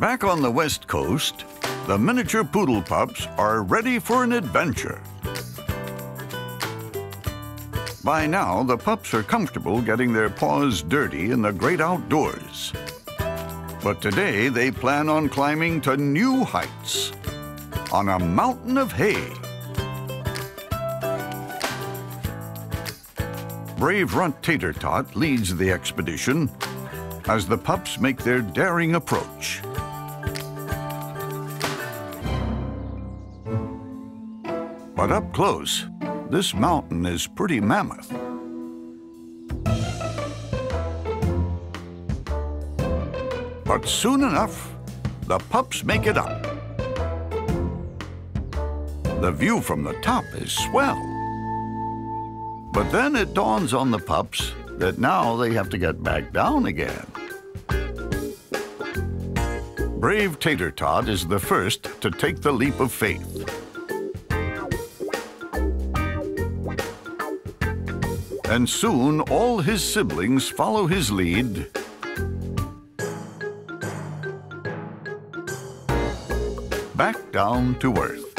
Back on the west coast, the miniature poodle pups are ready for an adventure. By now, the pups are comfortable getting their paws dirty in the great outdoors. But today, they plan on climbing to new heights on a mountain of hay. Brave Runt Tater Tot leads the expedition as the pups make their daring approach. But up close, this mountain is pretty mammoth. But soon enough, the pups make it up. The view from the top is swell. But then it dawns on the pups that now they have to get back down again. Brave Tater Tot is the first to take the leap of faith. And soon all his siblings follow his lead back down to earth.